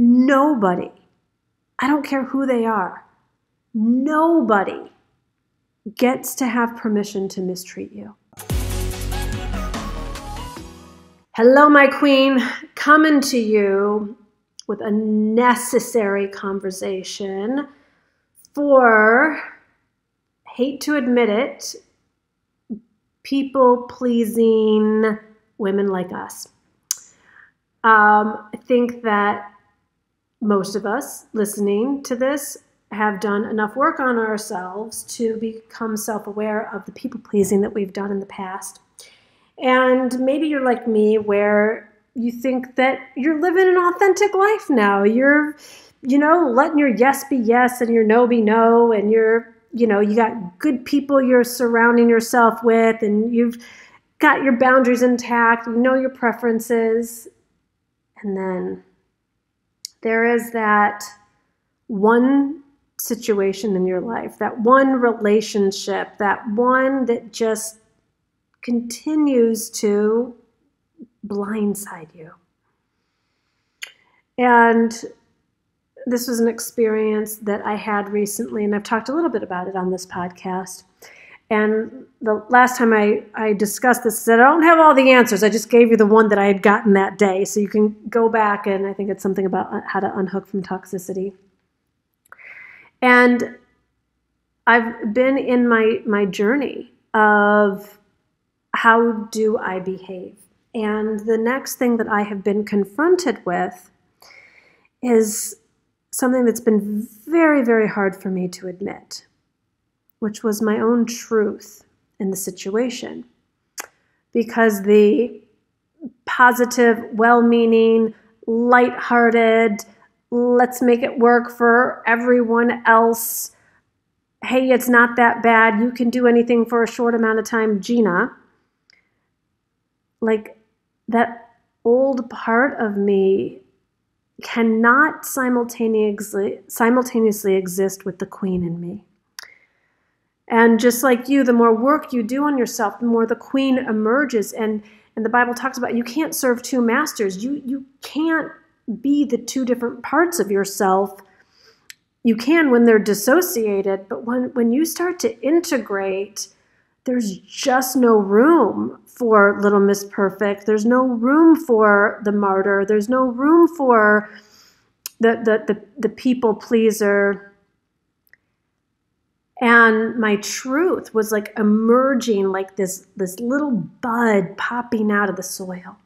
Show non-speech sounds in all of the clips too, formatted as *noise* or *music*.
nobody, I don't care who they are, nobody gets to have permission to mistreat you. Hello, my queen, coming to you with a necessary conversation for, hate to admit it, people pleasing women like us. Um, I think that most of us listening to this have done enough work on ourselves to become self aware of the people pleasing that we've done in the past. And maybe you're like me, where you think that you're living an authentic life now. You're, you know, letting your yes be yes and your no be no, and you're, you know, you got good people you're surrounding yourself with, and you've got your boundaries intact, you know your preferences. And then there is that one situation in your life, that one relationship, that one that just continues to blindside you. And this was an experience that I had recently, and I've talked a little bit about it on this podcast. And the last time I, I discussed this, I said, I don't have all the answers. I just gave you the one that I had gotten that day. So you can go back, and I think it's something about uh, how to unhook from toxicity. And I've been in my, my journey of how do I behave? And the next thing that I have been confronted with is something that's been very, very hard for me to admit which was my own truth in the situation. Because the positive, well meaning, light-hearted, let's make it work for everyone else, hey, it's not that bad, you can do anything for a short amount of time, Gina. Like that old part of me cannot simultaneously simultaneously exist with the queen in me. And just like you, the more work you do on yourself, the more the queen emerges. And, and the Bible talks about you can't serve two masters. You, you can't be the two different parts of yourself. You can when they're dissociated, but when, when you start to integrate, there's just no room for Little Miss Perfect. There's no room for the martyr. There's no room for the, the, the, the people pleaser and my truth was like emerging like this this little bud popping out of the soil.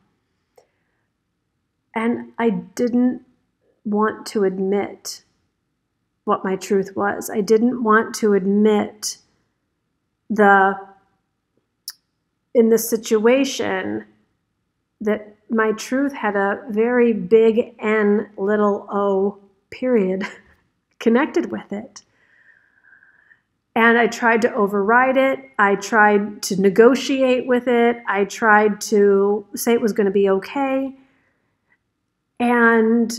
And i didn't want to admit what my truth was. I didn't want to admit the in this situation that my truth had a very big n little o period *laughs* connected with it and I tried to override it. I tried to negotiate with it. I tried to say it was going to be okay. And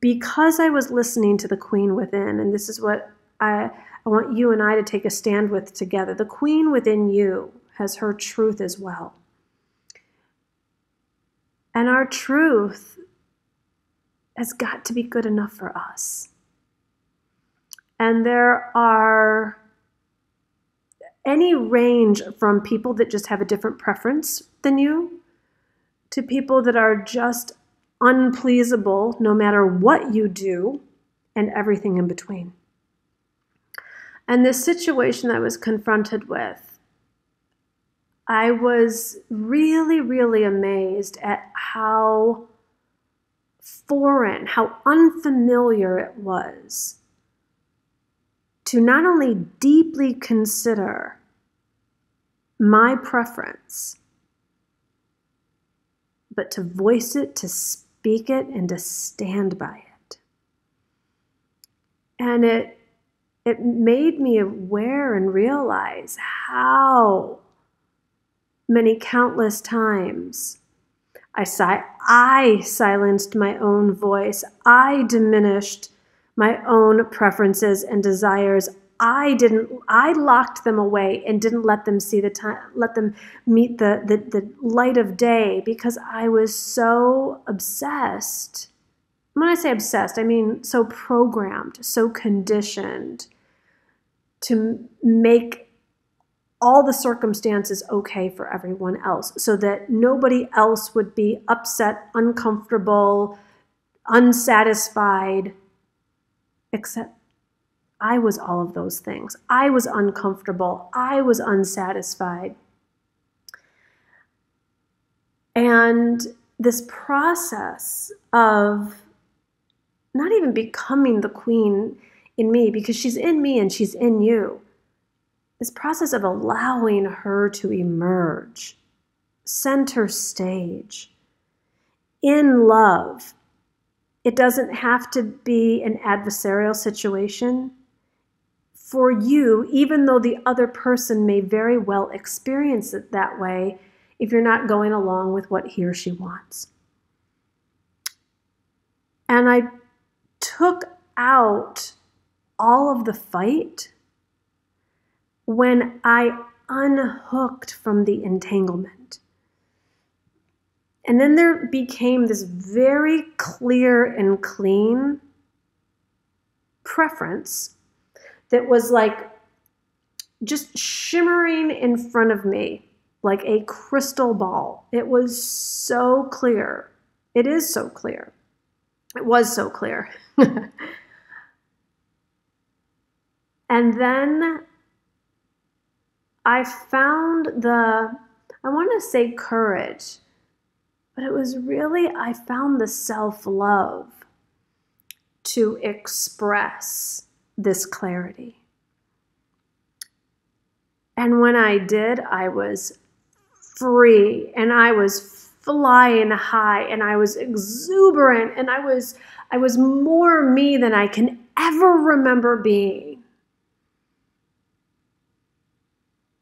because I was listening to the queen within, and this is what I, I want you and I to take a stand with together the queen within you has her truth as well. And our truth has got to be good enough for us. And there are any range from people that just have a different preference than you to people that are just unpleasable no matter what you do and everything in between. And this situation I was confronted with, I was really, really amazed at how foreign, how unfamiliar it was to not only deeply consider my preference, but to voice it, to speak it, and to stand by it. And it, it made me aware and realize how many countless times I, si- I silenced my own voice, I diminished my own preferences and desires. I didn't i locked them away and didn't let them see the time let them meet the, the, the light of day because i was so obsessed. When I say obsessed, I mean so programmed, so conditioned to make all the circumstances okay for everyone else so that nobody else would be upset, uncomfortable, unsatisfied, except I was all of those things. I was uncomfortable. I was unsatisfied. And this process of not even becoming the queen in me because she's in me and she's in you. This process of allowing her to emerge, center stage, in love. It doesn't have to be an adversarial situation. For you, even though the other person may very well experience it that way, if you're not going along with what he or she wants. And I took out all of the fight when I unhooked from the entanglement. And then there became this very clear and clean preference that was like just shimmering in front of me like a crystal ball. It was so clear. It is so clear. It was so clear. *laughs* and then I found the, I want to say courage, but it was really, I found the self love to express this clarity. And when I did, I was free and I was flying high and I was exuberant and I was I was more me than I can ever remember being.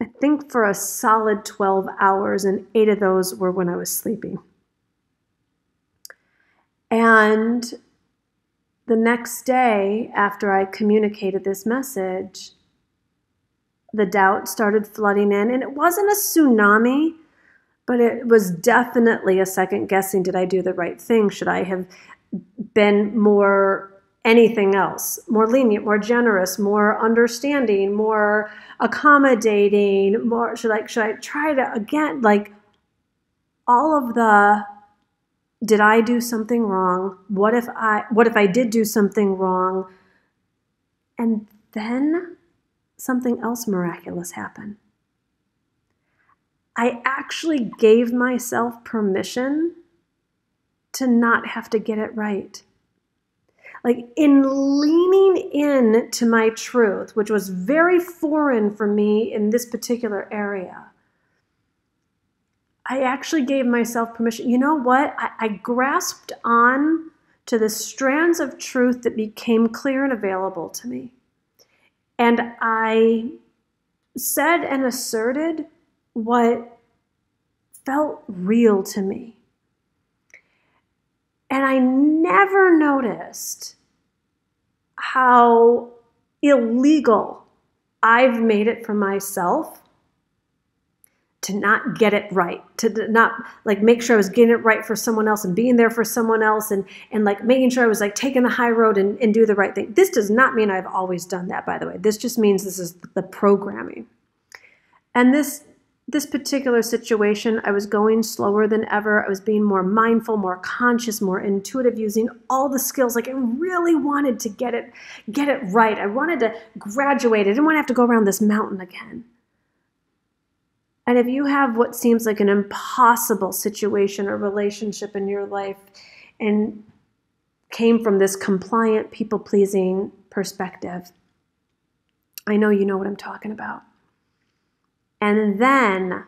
I think for a solid 12 hours, and eight of those were when I was sleeping. And the next day, after I communicated this message, the doubt started flooding in, and it wasn't a tsunami but it was definitely a second guessing did I do the right thing? Should I have been more anything else? More lenient, more generous, more understanding, more accommodating, more should I should I try to again like all of the did I do something wrong? What if I what if I did do something wrong? And then something else miraculous happened. I actually gave myself permission to not have to get it right. Like in leaning in to my truth, which was very foreign for me in this particular area, I actually gave myself permission. You know what? I, I grasped on to the strands of truth that became clear and available to me. And I said and asserted what felt real to me. And I never noticed how illegal I've made it for myself to not get it right, to not like make sure I was getting it right for someone else and being there for someone else and and like making sure I was like taking the high road and, and do the right thing. This does not mean I've always done that, by the way. This just means this is the programming. And this this particular situation, I was going slower than ever. I was being more mindful, more conscious, more intuitive, using all the skills. Like I really wanted to get it, get it right. I wanted to graduate. I didn't want to have to go around this mountain again. And if you have what seems like an impossible situation or relationship in your life and came from this compliant, people pleasing perspective, I know you know what I'm talking about. And then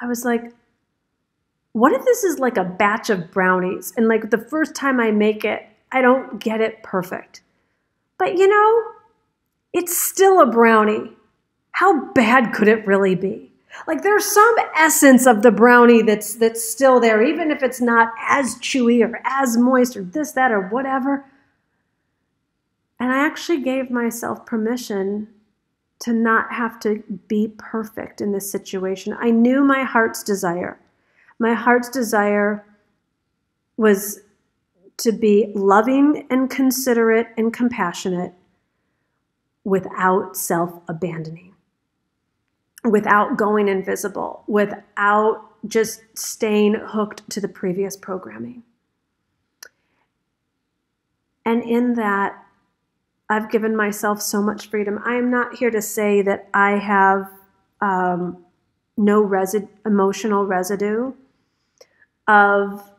I was like, what if this is like a batch of brownies? And like the first time I make it, I don't get it perfect. But you know, it's still a brownie. How bad could it really be? Like there's some essence of the brownie that's that's still there, even if it's not as chewy or as moist or this, that, or whatever. And I actually gave myself permission to not have to be perfect in this situation. I knew my heart's desire. My heart's desire was to be loving and considerate and compassionate without self abandoning, without going invisible, without just staying hooked to the previous programming. And in that, I've given myself so much freedom. I am not here to say that I have um, no resi- emotional residue of,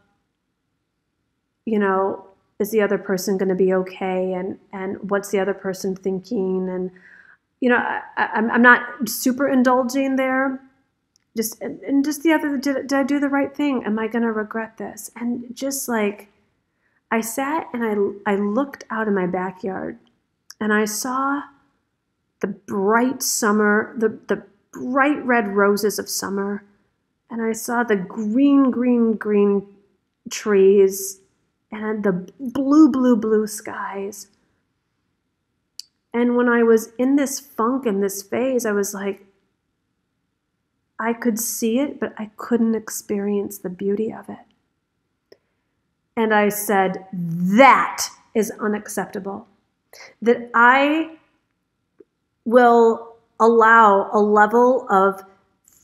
you know, is the other person going to be okay and and what's the other person thinking and you know I, I'm, I'm not super indulging there. Just and just the other did, did i do the right thing? Am i going to regret this? And just like i sat and i i looked out in my backyard and i saw the bright summer the the bright red roses of summer. And i saw the green green green trees and the blue, blue, blue skies. And when I was in this funk and this phase, I was like, I could see it, but I couldn't experience the beauty of it. And I said, that is unacceptable. That I will allow a level of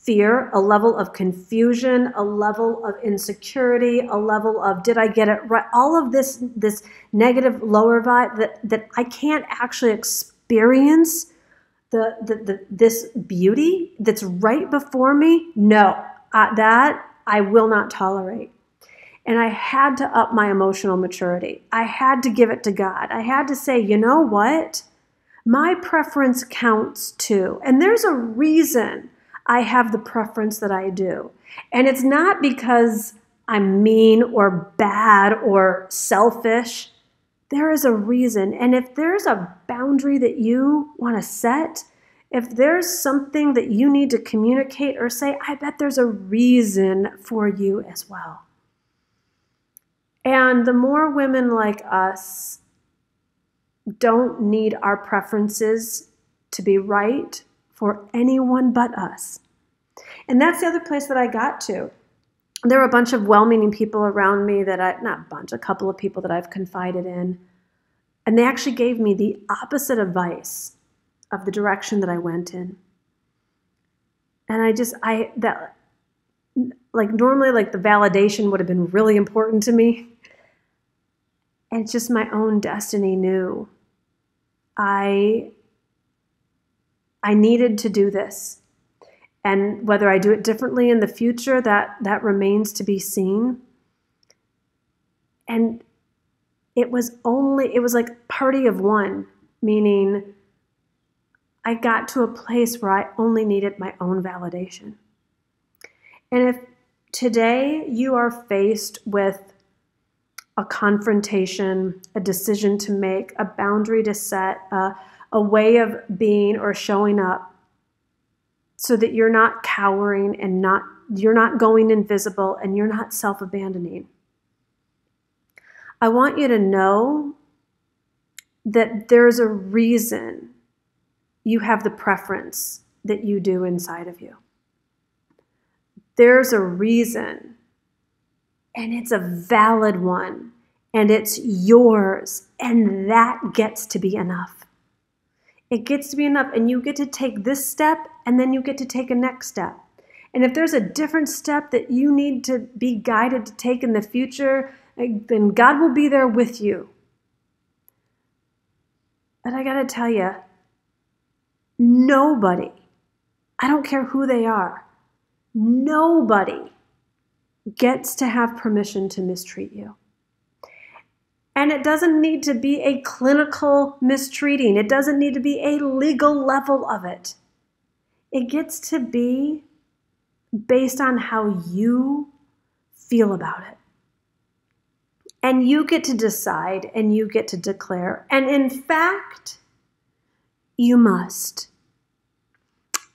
fear, a level of confusion, a level of insecurity, a level of did I get it right? All of this this negative lower vibe that that I can't actually experience the, the, the this beauty that's right before me. No, uh, that I will not tolerate. And I had to up my emotional maturity. I had to give it to God. I had to say, you know what? My preference counts too. And there's a reason I have the preference that I do. And it's not because I'm mean or bad or selfish. There is a reason. And if there's a boundary that you want to set, if there's something that you need to communicate or say, I bet there's a reason for you as well. And the more women like us don't need our preferences to be right, for anyone but us. And that's the other place that I got to. There were a bunch of well meaning people around me that I, not a bunch, a couple of people that I've confided in. And they actually gave me the opposite advice of the direction that I went in. And I just, I, that, like normally, like the validation would have been really important to me. And it's just my own destiny knew I I needed to do this. And whether I do it differently in the future, that, that remains to be seen. And it was only, it was like party of one, meaning I got to a place where I only needed my own validation. And if today you are faced with a confrontation, a decision to make, a boundary to set, a, a way of being or showing up so that you're not cowering and not you're not going invisible and you're not self-abandoning. I want you to know that there's a reason you have the preference that you do inside of you. There's a reason, and it's a valid one, and it's yours, and that gets to be enough. It gets to be enough, and you get to take this step, and then you get to take a next step. And if there's a different step that you need to be guided to take in the future, eh, then God will be there with you. But I got to tell you, nobody, I don't care who they are, nobody gets to have permission to mistreat you. And it doesn't need to be a clinical mistreating, it doesn't need to be a legal level of it. It gets to be based on how you feel about it. And you get to decide and you get to declare. And in fact, you must.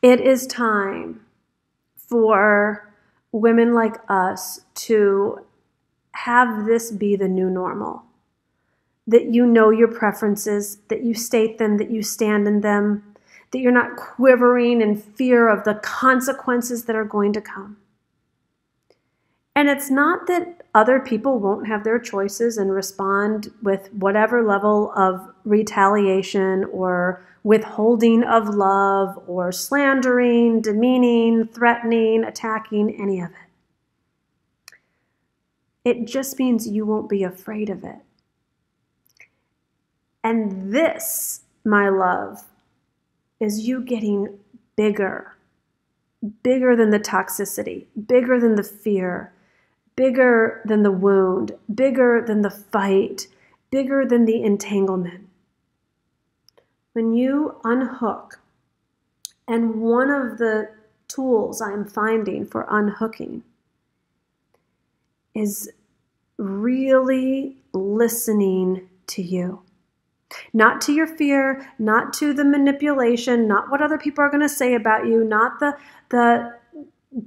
It is time for women like us to have this be the new normal that you know your preferences, that you state them, that you stand in them, that you're not quivering in fear of the consequences that are going to come. And it's not that other people won't have their choices and respond with whatever level of retaliation or withholding of love or slandering, demeaning, threatening, attacking, any of it. It just means you won't be afraid of it. And this, my love, is you getting bigger, bigger than the toxicity, bigger than the fear, bigger than the wound, bigger than the fight, bigger than the entanglement. When you unhook, and one of the tools I'm finding for unhooking is really listening to you. Not to your fear, not to the manipulation, not what other people are going to say about you, not the, the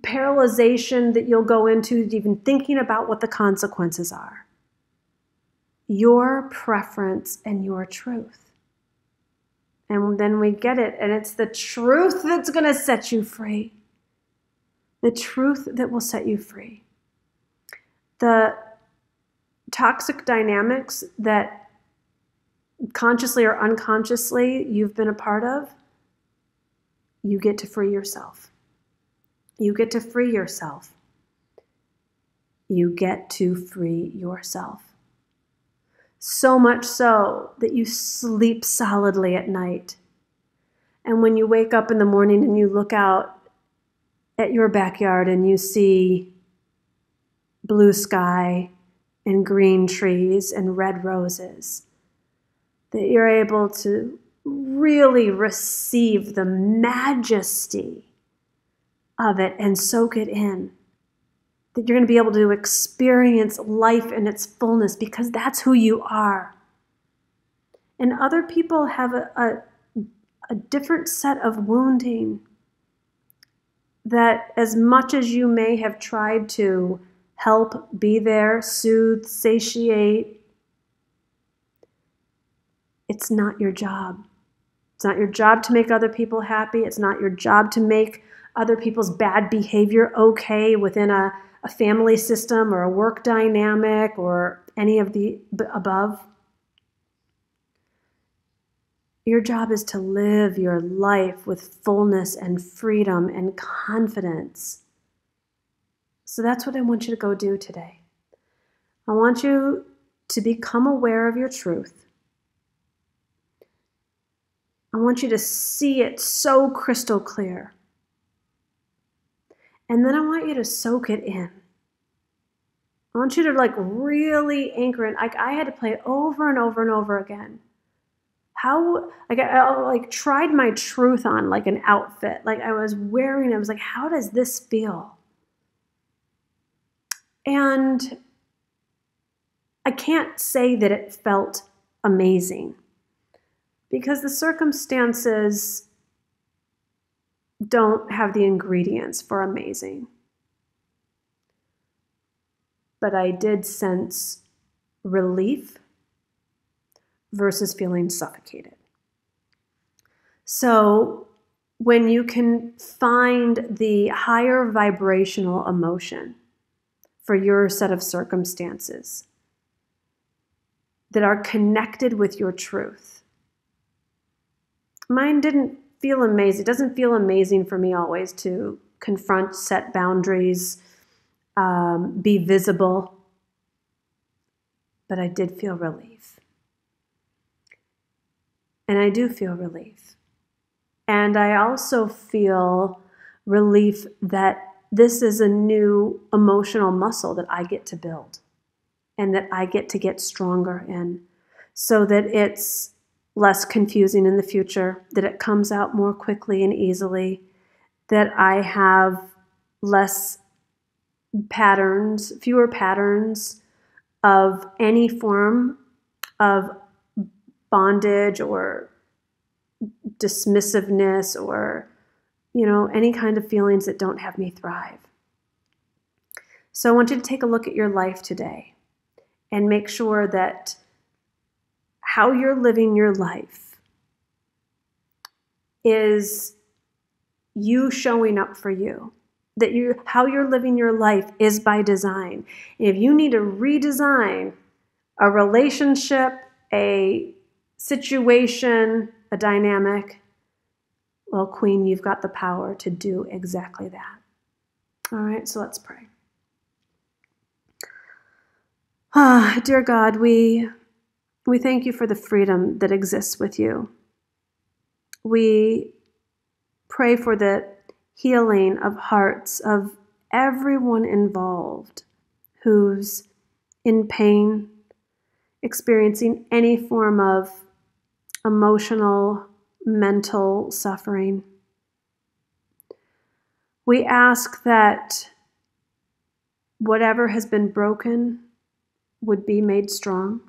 paralyzation that you'll go into even thinking about what the consequences are. Your preference and your truth. And then we get it, and it's the truth that's going to set you free. The truth that will set you free. The toxic dynamics that consciously or unconsciously you've been a part of, you get to free yourself. You get to free yourself. You get to free yourself. So much so that you sleep solidly at night. And when you wake up in the morning and you look out at your backyard and you see blue sky and green trees and red roses, that you're able to really receive the majesty of it and soak it in. That you're going to be able to experience life in its fullness because that's who you are. And other people have a, a, a different set of wounding that, as much as you may have tried to help, be there, soothe, satiate, it's not your job. It's not your job to make other people happy. It's not your job to make other people's bad behavior okay within a, a family system or a work dynamic or any of the above. Your job is to live your life with fullness and freedom and confidence. So that's what I want you to go do today. I want you to become aware of your truth. I want you to see it so crystal clear. And then I want you to soak it in. I want you to like really anchor it. Like I had to play it over and over and over again. How like I, I like tried my truth on like an outfit. Like I was wearing. I was like, how does this feel? And I can't say that it felt amazing because the circumstances don't have the ingredients for amazing. But I did sense relief versus feeling suffocated. So, when you can find the higher vibrational emotion for your set of circumstances that are connected with your truth, mine didn't feel amazing. It doesn't feel amazing for me always to confront, set boundaries, um, be visible. But I did feel relief. And I do feel relief. And I also feel relief that this is a new emotional muscle that I get to build and that I get to get stronger in so that it's less confusing in the future, that it comes out more quickly and easily, that I have less patterns, fewer patterns of any form of bondage or dismissiveness or you know any kind of feelings that don't have me thrive. So I want you to take a look at your life today and make sure that how you're living your life is you showing up for you that you how you're living your life is by design. If you need to redesign a relationship, a situation, a dynamic, well, Queen, you've got the power to do exactly that. All right, so let's pray. Ah, *sighs* dear God, we we thank you for the freedom that exists with you. We pray for the healing of hearts of everyone involved who's in pain, experiencing any form of emotional, mental suffering. We ask that whatever has been broken would be made strong.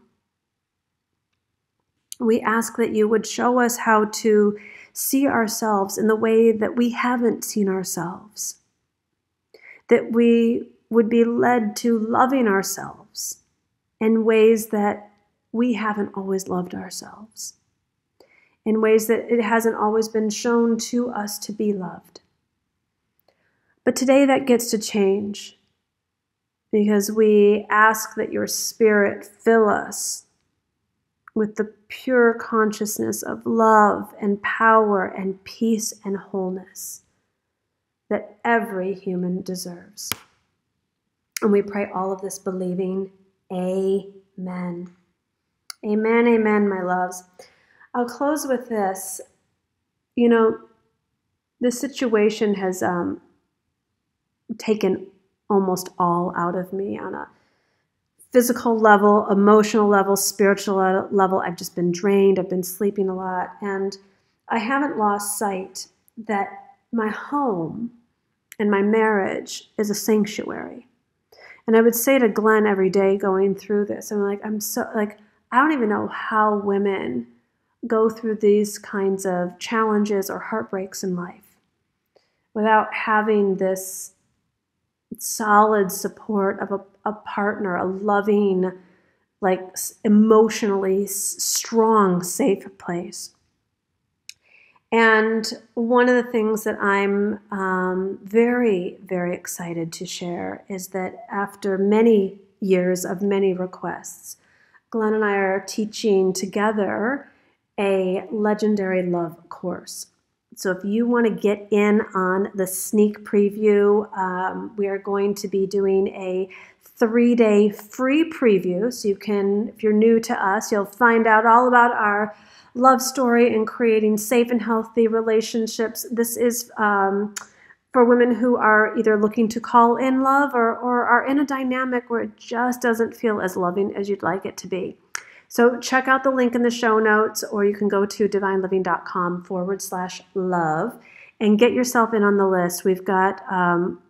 We ask that you would show us how to see ourselves in the way that we haven't seen ourselves, that we would be led to loving ourselves in ways that we haven't always loved ourselves, in ways that it hasn't always been shown to us to be loved. But today that gets to change because we ask that your spirit fill us with the pure consciousness of love and power and peace and wholeness that every human deserves. And we pray all of this believing, Amen. Amen, amen, my loves. I'll close with this. You know, this situation has um, taken almost all out of me on a physical level, emotional level, spiritual level. I've just been drained. I've been sleeping a lot. And I haven't lost sight that my home and my marriage is a sanctuary. And I would say to Glenn every day going through this, I'm like, I'm so, like, I don't even know how women go through these kinds of challenges or heartbreaks in life without having this solid support of a, a partner, a loving, like emotionally strong, safe place. And one of the things that I'm um, very, very excited to share is that after many years of many requests, Glenn and I are teaching together a legendary love course. So if you want to get in on the sneak preview, um, we are going to be doing a three day free preview. So you can, if you're new to us, you'll find out all about our love story and creating safe and healthy relationships. This is um, for women who are either looking to call in love or, or are in a dynamic where it just doesn't feel as loving as you'd like it to be. So check out the link in the show notes, or you can go to divineliving.com forward slash love and get yourself in on the list. We've got um,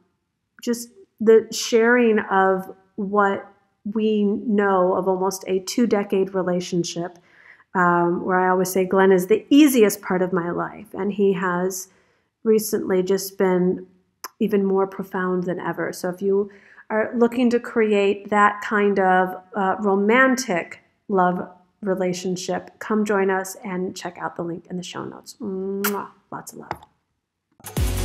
just the sharing of what we know of almost a two decade relationship, um, where I always say Glenn is the easiest part of my life, and he has recently just been even more profound than ever. So if you are looking to create that kind of uh, romantic love relationship, come join us and check out the link in the show notes. Mwah. Lots of love.